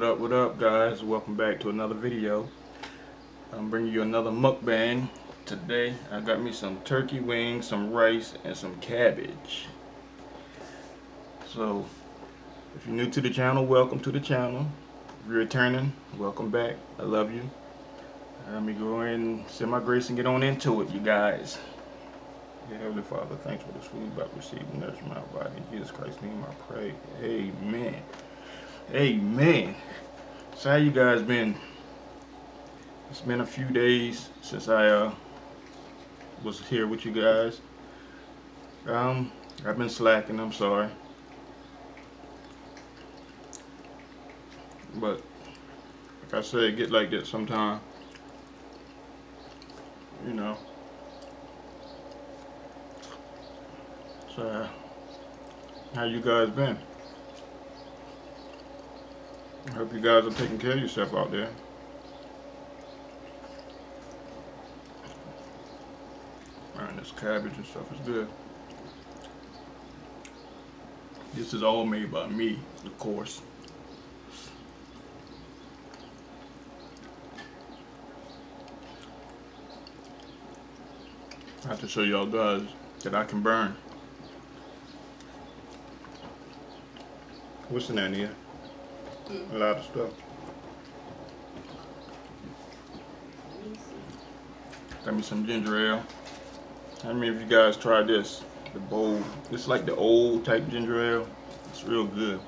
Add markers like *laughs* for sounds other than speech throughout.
What up, what up guys? Welcome back to another video. I'm bringing you another mukbang. Today I got me some turkey wings, some rice, and some cabbage. So, if you're new to the channel, welcome to the channel. If you're returning, welcome back. I love you. Let me go and send my grace and get on into it, you guys. Heavenly Father, thanks for this food about receiving nourishment my body. In Jesus Christ's name I pray. Amen. Amen. So how you guys been? It's been a few days since I uh, was here with you guys. Um, I've been slacking, I'm sorry. But like I said, get like that sometime. You know. So how you guys been? I hope you guys are taking care of yourself out there. Man, this cabbage and stuff is good. This is all made by me, of course. I have to show y'all guys that I can burn. What's in that here? A lot of stuff. Got me some ginger ale. How many of you guys tried this? The bold. It's like the old type ginger ale. It's real good.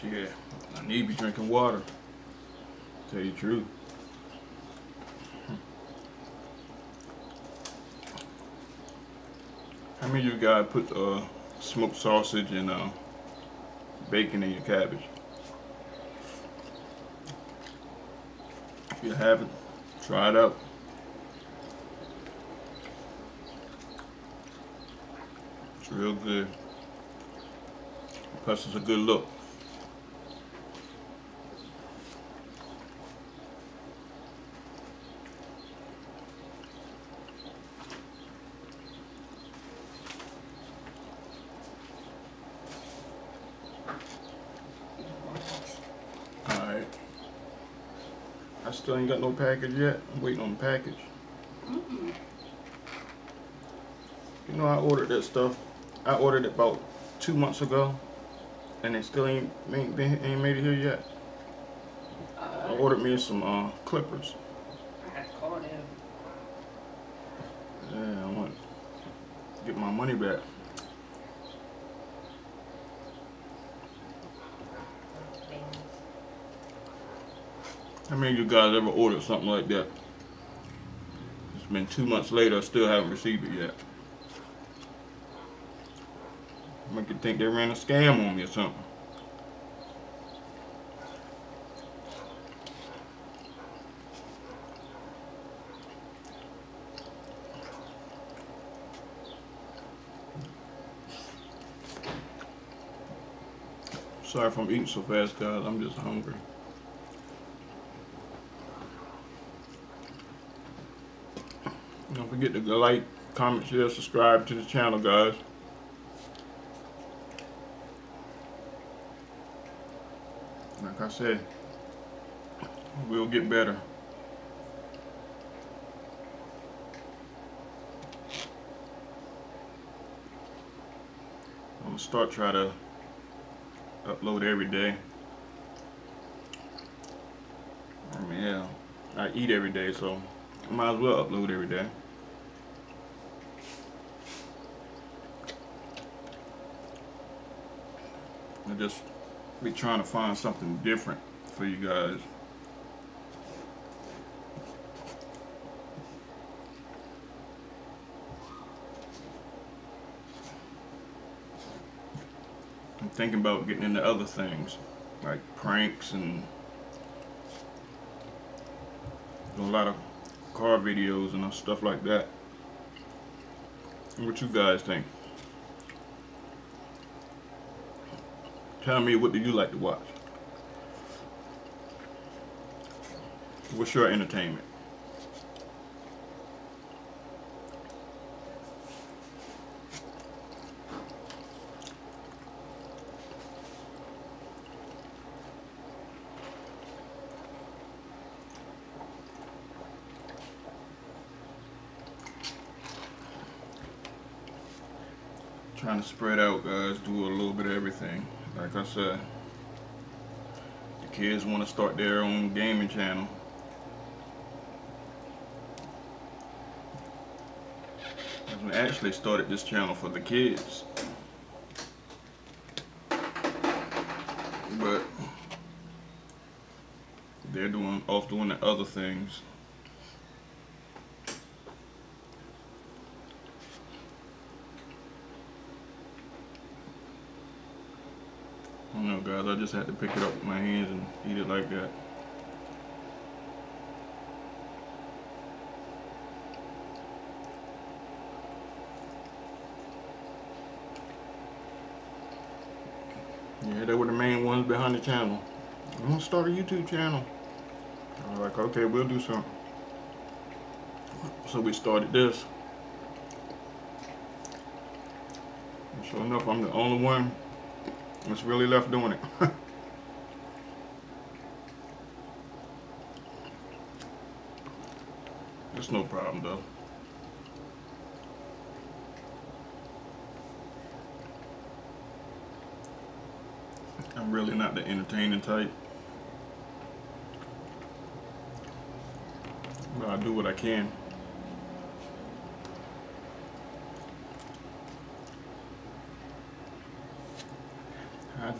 Shit, I need to be drinking water. Tell you the truth. How many of you guys put uh, smoked sausage and uh, bacon in your cabbage? If you haven't, try it out. It's real good. Plus it's a good look. Alright. I still ain't got no package yet. I'm waiting on the package. Mm-mm. You know I ordered that stuff. I ordered it about two months ago. And it still ain't, ain't, been, ain't made it here yet. I Uh, ordered me some uh, clippers. I had called him. Yeah, I want to get my money back. How many of you guys ever ordered something like that? It's been two months later, I still haven't received it yet. Make you think they ran a scam on me or something. Sorry if I'm eating so fast, guys. I'm just hungry. Forget to like, comment, share, subscribe to the channel, guys. Like I said, we'll get better. I'm gonna start try to upload every day. I mean, yeah, I eat every day, so I might as well upload every day. I just be trying to find something different for you guys. I'm thinking about getting into other things, like pranks and a lot of car videos and stuff like that. What you guys think? Tell me, what do you like to watch? What's your entertainment? trying to spread out guys do a little bit of everything like I said, the kids want to start their own gaming channel. I actually started this channel for the kids. But they're doing off doing the other things. I don't know guys, I just had to pick it up with my hands and eat it like that. Yeah, they were the main ones behind the channel. I'm gonna start a YouTube channel. I was like, okay, we'll do something. So we started this. And sure enough, I'm the only one that's really left doing it. *laughs* it's no problem though. I'm really not the entertaining type. But I do what I can.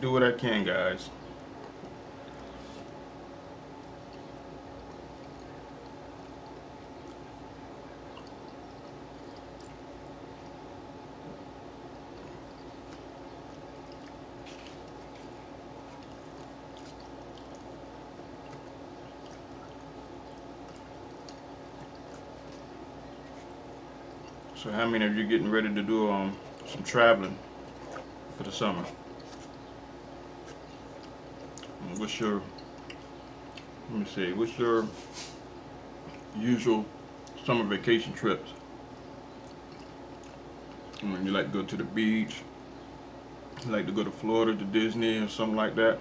Do what I can, guys. So how many of you getting ready to do um, some traveling for the summer? What's your, let me see, what's your usual summer vacation trips? When you like to go to the beach, you like to go to Florida, to Disney or something like that?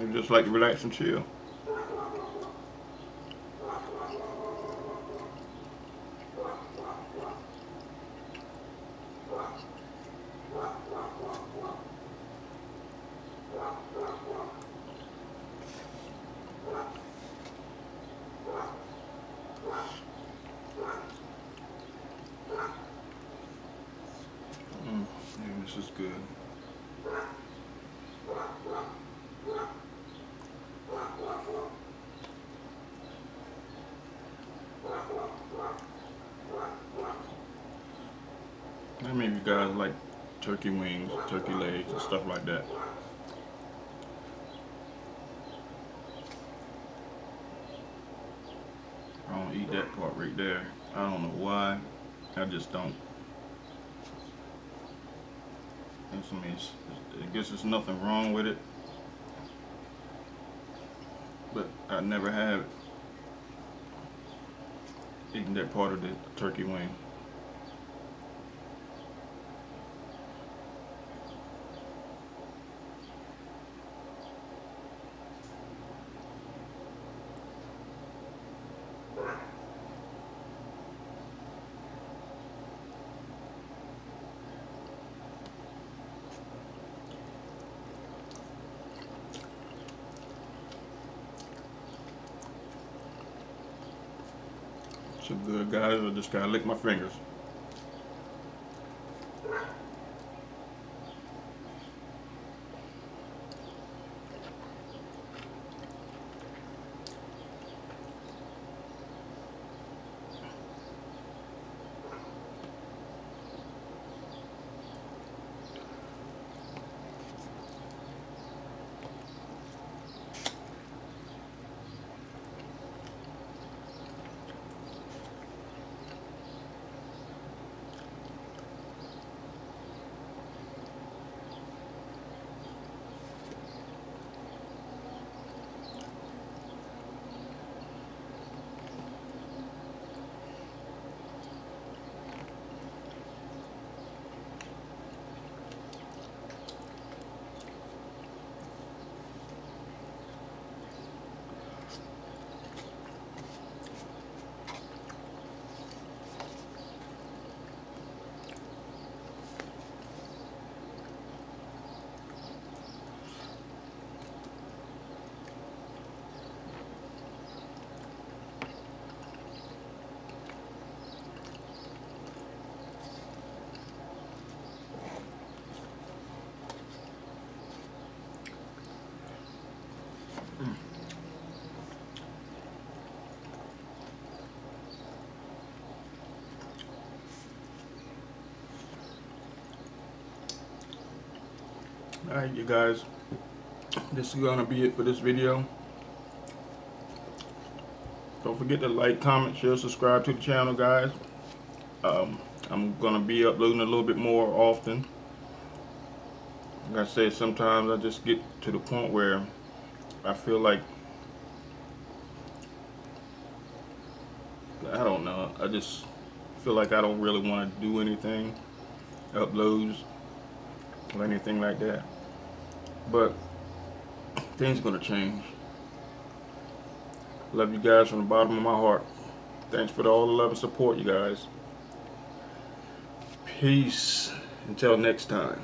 You just like to relax and chill. Mm, yeah, this is good. How mean, you guys like turkey wings, turkey legs, and stuff like that? I don't eat that part right there. I don't know why. I just don't. That's, I mean, it's, I guess there's nothing wrong with it. But I never have eaten that part of the turkey wing. So good guys, I just gotta lick my fingers. Alright you guys, this is gonna be it for this video. Don't forget to like, comment, share, subscribe to the channel guys. Um, I'm gonna be uploading a little bit more often. Like I said, sometimes I just get to the point where I feel like I don't know. I just feel like I don't really want to do anything, uploads, or anything like that. But things are gonna change. Love you guys from the bottom of my heart. Thanks for all the love and support, you guys. Peace. Until next time.